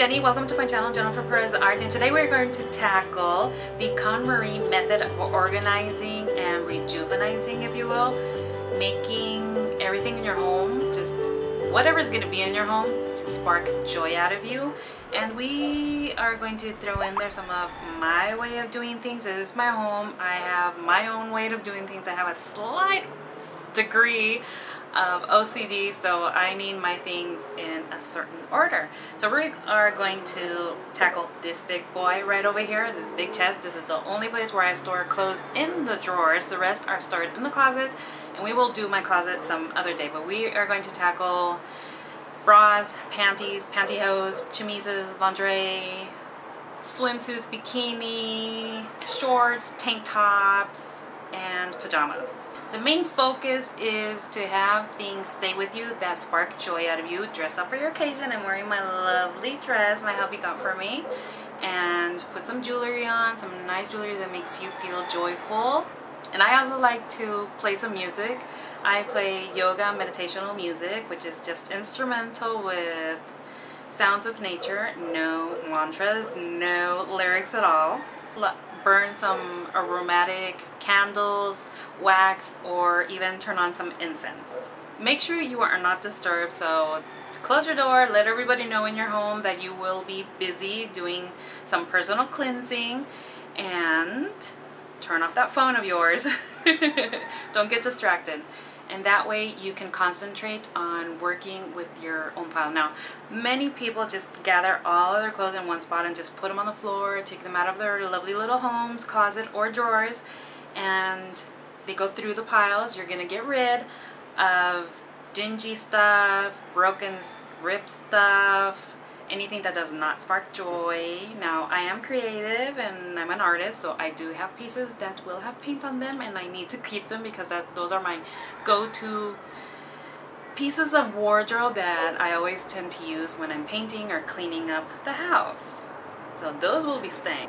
Jenny, welcome to my channel, Jennifer Perez Art, and today we're going to tackle the KonMari method of organizing and rejuvenizing, if you will, making everything in your home, just whatever's going to be in your home, to spark joy out of you. And we are going to throw in there some of my way of doing things. This is my home. I have my own way of doing things. I have a slight degree of OCD so I need my things in a certain order. So we are going to tackle this big boy right over here, this big chest. This is the only place where I store clothes in the drawers. The rest are stored in the closet and we will do my closet some other day but we are going to tackle bras, panties, pantyhose, chemises, lingerie, swimsuits, bikini, shorts, tank tops, and pajamas. The main focus is to have things stay with you that spark joy out of you. Dress up for your occasion. I'm wearing my lovely dress my hubby got for me. And put some jewelry on, some nice jewelry that makes you feel joyful. And I also like to play some music. I play yoga meditational music, which is just instrumental with sounds of nature, no mantras, no lyrics at all burn some aromatic candles, wax, or even turn on some incense. Make sure you are not disturbed, so close your door, let everybody know in your home that you will be busy doing some personal cleansing, and turn off that phone of yours. Don't get distracted and that way you can concentrate on working with your own pile. Now, many people just gather all of their clothes in one spot and just put them on the floor, take them out of their lovely little homes, closet, or drawers, and they go through the piles. You're going to get rid of dingy stuff, broken, ripped stuff, anything that does not spark joy. Now I am creative and I'm an artist so I do have pieces that will have paint on them and I need to keep them because that those are my go-to pieces of wardrobe that I always tend to use when I'm painting or cleaning up the house. So those will be staying.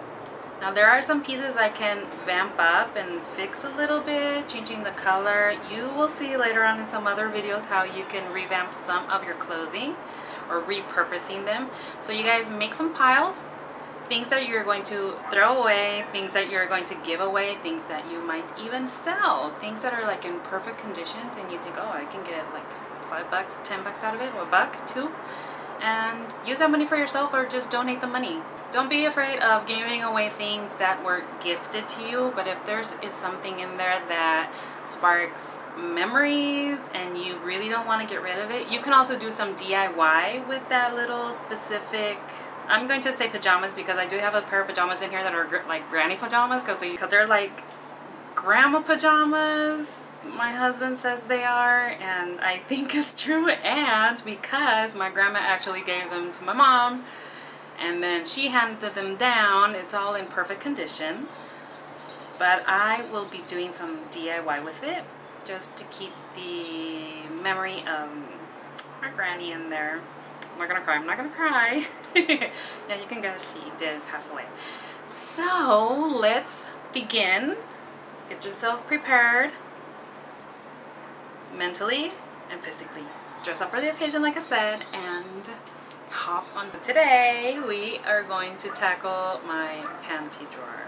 Now there are some pieces I can vamp up and fix a little bit, changing the color. You will see later on in some other videos how you can revamp some of your clothing or repurposing them. So you guys make some piles, things that you're going to throw away, things that you're going to give away, things that you might even sell, things that are like in perfect conditions and you think, oh, I can get like five bucks, ten bucks out of it, or a buck, two, and use that money for yourself or just donate the money. Don't be afraid of giving away things that were gifted to you, but if there's is something in there that sparks memories and you really don't want to get rid of it, you can also do some DIY with that little specific I'm going to say pajamas because I do have a pair of pajamas in here that are like granny pajamas because they, they're like grandma pajamas my husband says they are and I think it's true and because my grandma actually gave them to my mom and then she handed them down it's all in perfect condition but I will be doing some DIY with it just to keep the memory of our granny in there. I'm not gonna cry, I'm not gonna cry. yeah, you can guess she did pass away. So let's begin. Get yourself prepared mentally and physically. Dress up for the occasion like I said and hop on. Today we are going to tackle my panty drawer.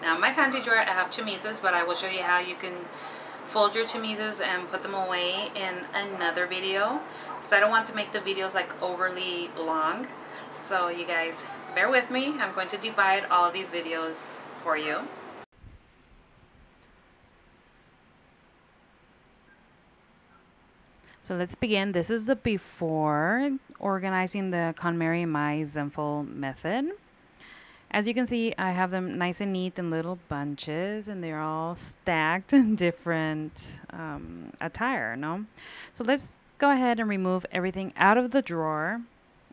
Now my panty drawer, I have chemises, but I will show you how you can fold your chemises and put them away in another video. Because I don't want to make the videos like overly long. So you guys bear with me. I'm going to divide all these videos for you. So let's begin. This is the before organizing the KonMari My Zenful method. As you can see, I have them nice and neat in little bunches and they're all stacked in different um, attire, no? So let's go ahead and remove everything out of the drawer.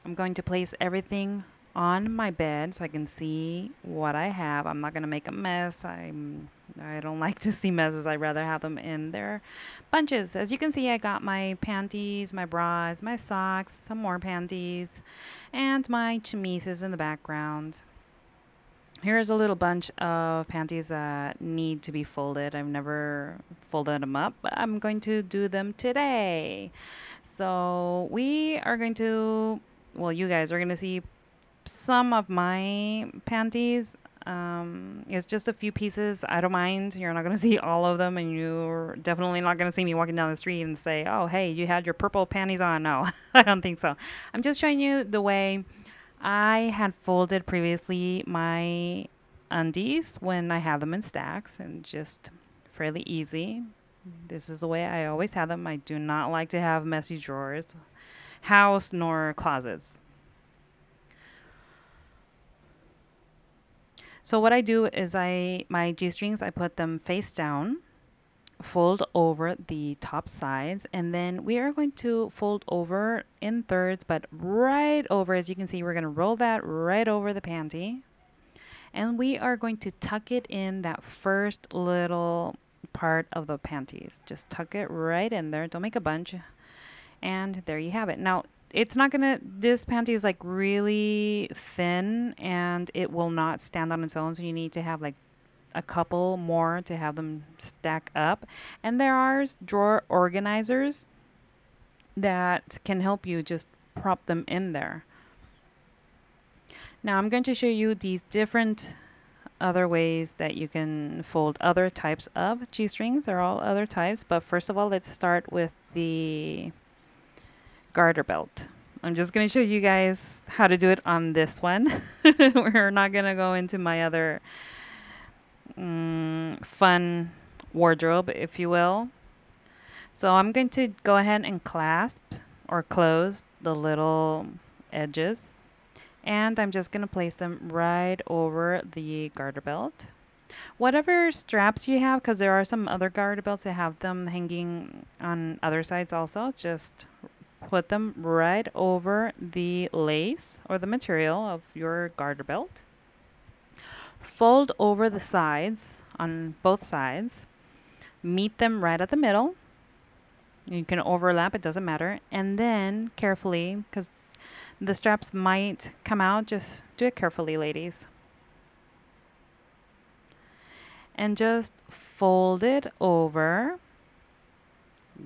I'm going to place everything on my bed so I can see what I have. I'm not going to make a mess. I'm I don't like to see messes. I'd rather have them in their bunches. As you can see, I got my panties, my bras, my socks, some more panties, and my chemises in the background. Here's a little bunch of panties that need to be folded. I've never folded them up, but I'm going to do them today. So we are going to, well, you guys are going to see some of my panties. Um, it's just a few pieces. I don't mind. You're not going to see all of them, and you're definitely not going to see me walking down the street and say, oh, hey, you had your purple panties on. No, I don't think so. I'm just showing you the way I had folded previously my undies when I have them in stacks and just fairly easy. This is the way I always have them. I do not like to have messy drawers, house nor closets. So what I do is I my G-strings I put them face down, fold over the top sides, and then we are going to fold over in thirds, but right over, as you can see, we're going to roll that right over the panty. And we are going to tuck it in that first little part of the panties. Just tuck it right in there. Don't make a bunch. And there you have it. Now, it's not gonna this panty is like really thin and it will not stand on its own. So you need to have like a couple more to have them stack up. And there are drawer organizers that can help you just prop them in there. Now I'm going to show you these different other ways that you can fold other types of G-strings. They're all other types, but first of all, let's start with the garter belt. I'm just going to show you guys how to do it on this one. We're not going to go into my other um, fun wardrobe, if you will. So I'm going to go ahead and clasp or close the little edges. And I'm just going to place them right over the garter belt. Whatever straps you have, because there are some other garter belts that have them hanging on other sides also, just put them right over the lace or the material of your garter belt. Fold over the sides on both sides. Meet them right at the middle. You can overlap, it doesn't matter. And then carefully, because the straps might come out, just do it carefully, ladies. And just fold it over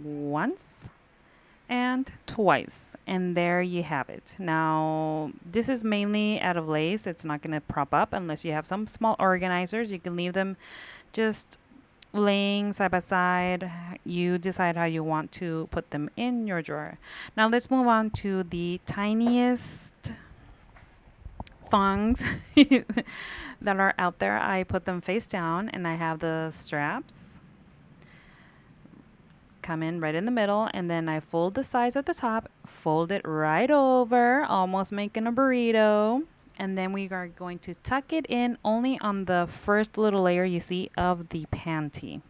once and twice and there you have it. Now this is mainly out of lace. It's not going to prop up unless you have some small organizers. You can leave them just laying side by side. You decide how you want to put them in your drawer. Now let's move on to the tiniest thongs that are out there. I put them face down and i have the straps come in right in the middle and then I fold the sides at the top, fold it right over, almost making a burrito. And then we are going to tuck it in only on the first little layer you see of the panty.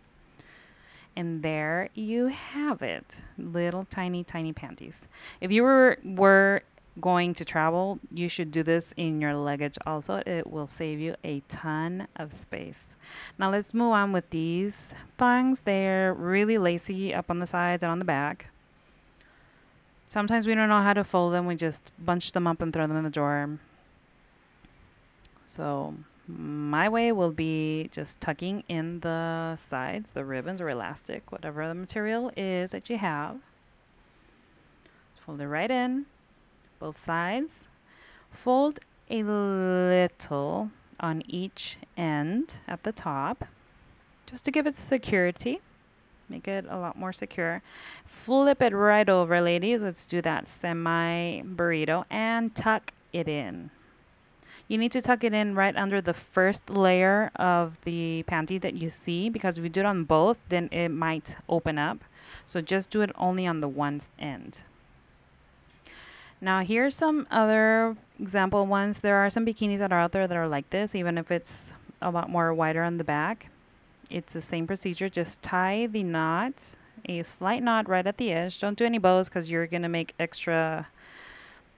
And there you have it. Little tiny, tiny panties. If you were, were going to travel, you should do this in your luggage also. It will save you a ton of space. Now let's move on with these thongs. They're really lacy up on the sides and on the back. Sometimes we don't know how to fold them. We just bunch them up and throw them in the drawer. So my way will be just tucking in the sides, the ribbons or elastic, whatever the material is that you have. Fold it right in both sides. Fold a little on each end at the top just to give it security. Make it a lot more secure. Flip it right over, ladies. Let's do that semi burrito and tuck it in. You need to tuck it in right under the first layer of the panty that you see because if you do it on both, then it might open up. So just do it only on the one end. Now here's some other example ones. There are some bikinis that are out there that are like this, even if it's a lot more wider on the back. It's the same procedure. Just tie the knot, a slight knot right at the edge. Don't do any bows because you're going to make extra,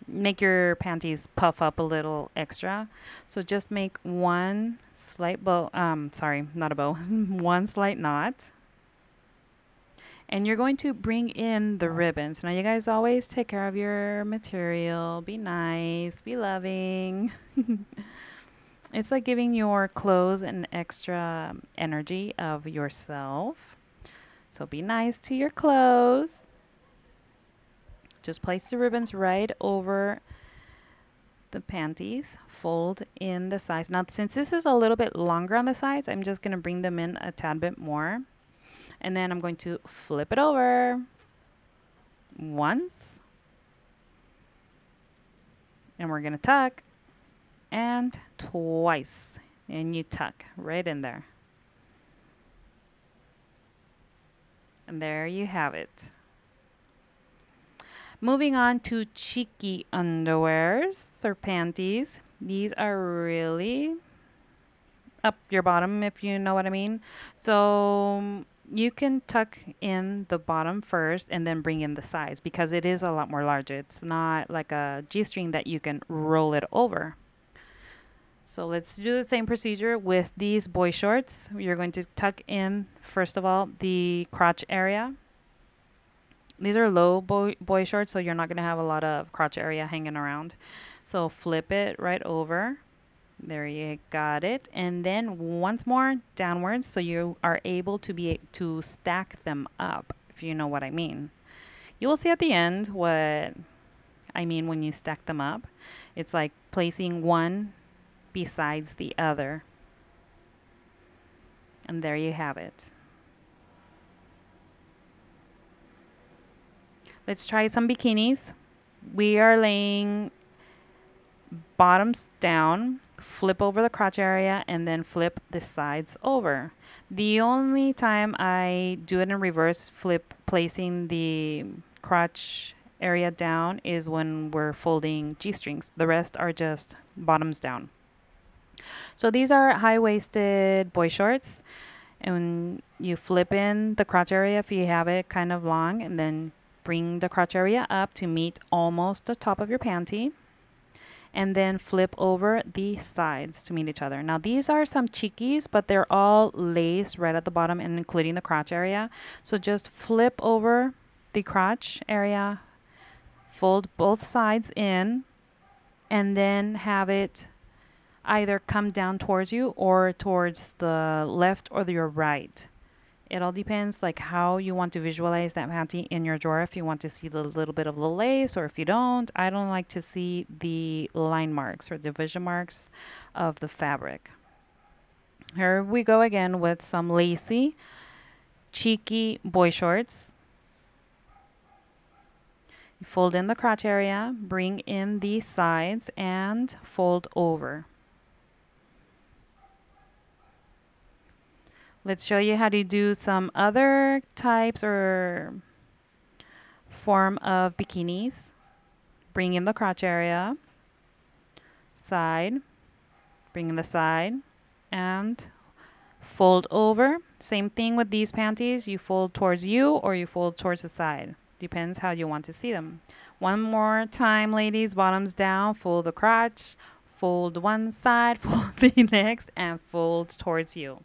make your panties puff up a little extra. So just make one slight bow, um, sorry, not a bow, one slight knot and you're going to bring in the ribbons. Now, you guys always take care of your material. Be nice. Be loving. it's like giving your clothes an extra energy of yourself. So be nice to your clothes. Just place the ribbons right over the panties, fold in the sides. Now, since this is a little bit longer on the sides, I'm just going to bring them in a tad bit more. And then I'm going to flip it over once. And we're going to tuck and twice. And you tuck right in there. And there you have it. Moving on to cheeky underwears or panties. These are really up your bottom, if you know what I mean. So you can tuck in the bottom first and then bring in the sides because it is a lot more large. It's not like a G-string that you can roll it over. So let's do the same procedure with these boy shorts. You're going to tuck in, first of all, the crotch area these are low boy, boy shorts, so you're not going to have a lot of crotch area hanging around. So flip it right over. There you got it. And then once more downwards so you are able to be to stack them up, if you know what I mean. You will see at the end what I mean when you stack them up. It's like placing one besides the other. And there you have it. Let's try some bikinis. We are laying bottoms down, flip over the crotch area, and then flip the sides over. The only time I do it in reverse, flip placing the crotch area down is when we're folding G-strings. The rest are just bottoms down. So these are high-waisted boy shorts. And you flip in the crotch area if you have it kind of long and then Bring the crotch area up to meet almost the top of your panty. And then flip over the sides to meet each other. Now these are some cheekies, but they're all laced right at the bottom and including the crotch area. So just flip over the crotch area, fold both sides in, and then have it either come down towards you or towards the left or your right. It all depends like how you want to visualize that panty in your drawer. If you want to see the little bit of the lace or if you don't, I don't like to see the line marks or division marks of the fabric. Here we go again with some lacy, cheeky boy shorts. fold in the crotch area, bring in the sides, and fold over. Let's show you how to do some other types or form of bikinis. Bring in the crotch area, side, bring in the side, and fold over. Same thing with these panties. You fold towards you or you fold towards the side. Depends how you want to see them. One more time, ladies. Bottoms down. Fold the crotch. Fold one side. Fold the next. And fold towards you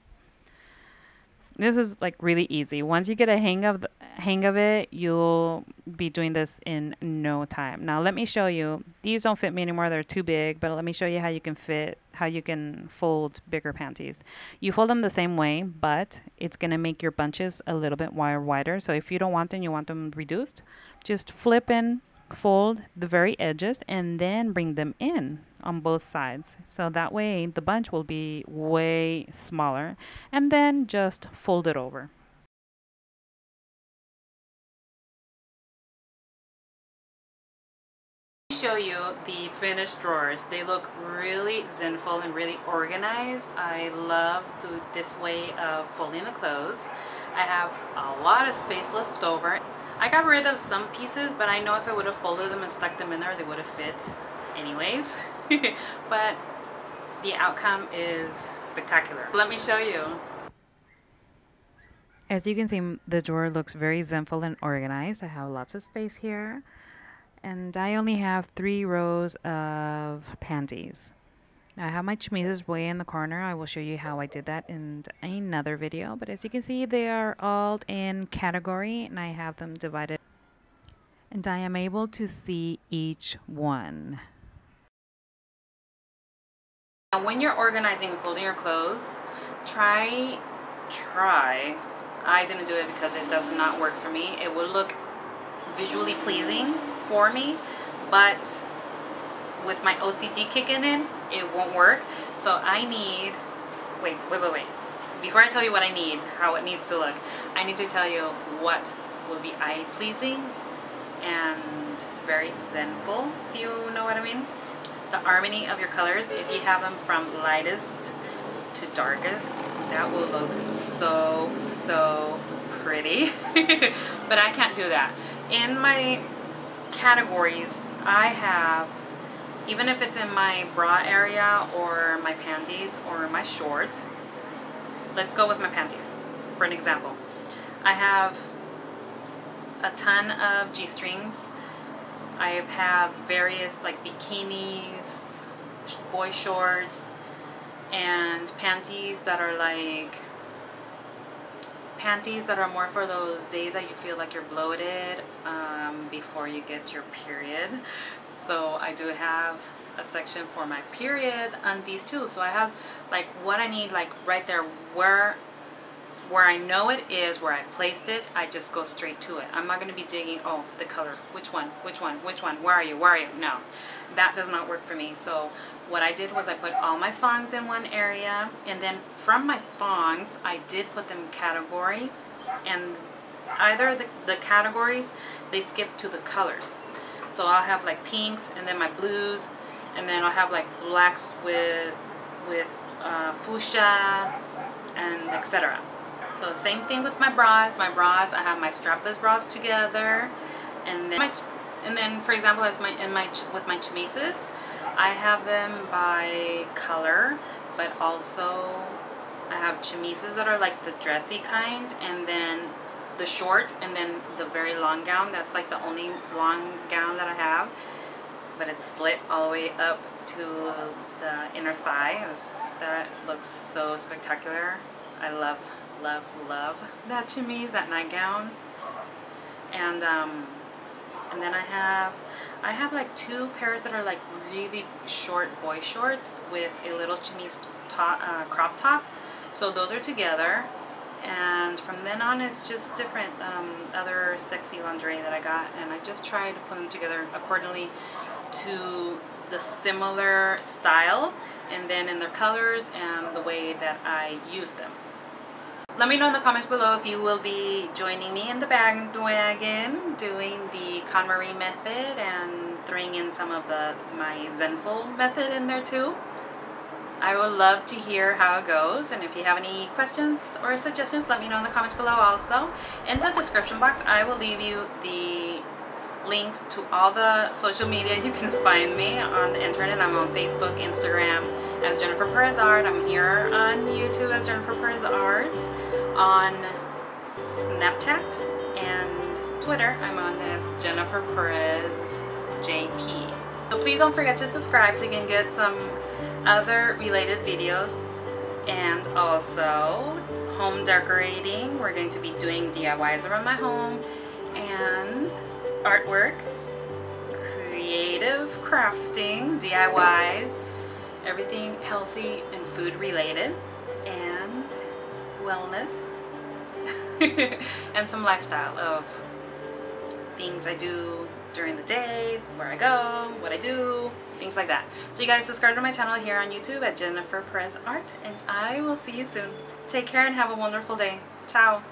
this is like really easy. Once you get a hang of the, hang of it, you'll be doing this in no time. Now let me show you. These don't fit me anymore; they're too big. But let me show you how you can fit, how you can fold bigger panties. You fold them the same way, but it's gonna make your bunches a little bit wider. So if you don't want them, you want them reduced, just flip and fold the very edges, and then bring them in on both sides. So that way the bunch will be way smaller and then just fold it over. show you the finished drawers. They look really zenful and really organized. I love the, this way of folding the clothes. I have a lot of space left over. I got rid of some pieces, but I know if I would have folded them and stuck them in there, they would have fit anyways. but the outcome is spectacular. Let me show you. As you can see, the drawer looks very zenful and organized. I have lots of space here. And I only have three rows of panties. Now I have my chemises way in the corner. I will show you how I did that in another video. But as you can see, they are all in category and I have them divided. And I am able to see each one. Now when you're organizing and folding your clothes, try, try, I didn't do it because it does not work for me. It will look visually pleasing for me, but with my OCD kicking in, it won't work. So I need, wait, wait, wait, wait. Before I tell you what I need, how it needs to look, I need to tell you what will be eye-pleasing and very zenful, if you know what I mean. The harmony of your colors, if you have them from lightest to darkest, that will look so, so pretty. but I can't do that. In my categories, I have, even if it's in my bra area or my panties or my shorts, let's go with my panties for an example. I have a ton of G-strings. I have have various like bikinis, boy shorts, and panties that are like panties that are more for those days that you feel like you're bloated um, before you get your period. So I do have a section for my period on these two. So I have like what I need like right there where where I know it is, where I placed it, I just go straight to it. I'm not going to be digging, oh, the color, which one, which one, which one, where are you, where are you? No, that does not work for me. So what I did was I put all my thongs in one area, and then from my thongs, I did put them category, and either the, the categories, they skip to the colors. So I'll have like pinks, and then my blues, and then I'll have like blacks with, with uh, fuchsia, and etc. So same thing with my bras. My bras, I have my strapless bras together, and then my, and then for example, as my in my with my chemises, I have them by color, but also I have chemises that are like the dressy kind, and then the short, and then the very long gown. That's like the only long gown that I have, but it's slit all the way up to the inner thigh. That looks so spectacular. I love love, love that chemise, that nightgown. And um, and then I have I have like two pairs that are like really short boy shorts with a little chemise top, uh, crop top. So those are together. And from then on, it's just different um, other sexy lingerie that I got. And I just try to put them together accordingly to the similar style and then in their colors and the way that I use them. Let me know in the comments below if you will be joining me in the bandwagon doing the KonMari method and throwing in some of the my Zenful method in there too. I would love to hear how it goes and if you have any questions or suggestions let me know in the comments below also. In the description box I will leave you the links to all the social media you can find me on the internet. I'm on Facebook, Instagram as Jennifer Perez Art. I'm here on YouTube as Jennifer Perez Art. On Snapchat and Twitter, I'm on as Jennifer Perez JP. So please don't forget to subscribe so you can get some other related videos and also home decorating. We're going to be doing DIYs around my home and artwork, creative crafting, DIYs, everything healthy and food related, and wellness, and some lifestyle of things I do during the day, where I go, what I do, things like that. So you guys subscribe to my channel here on YouTube at Jennifer Perez Art, and I will see you soon. Take care and have a wonderful day. Ciao!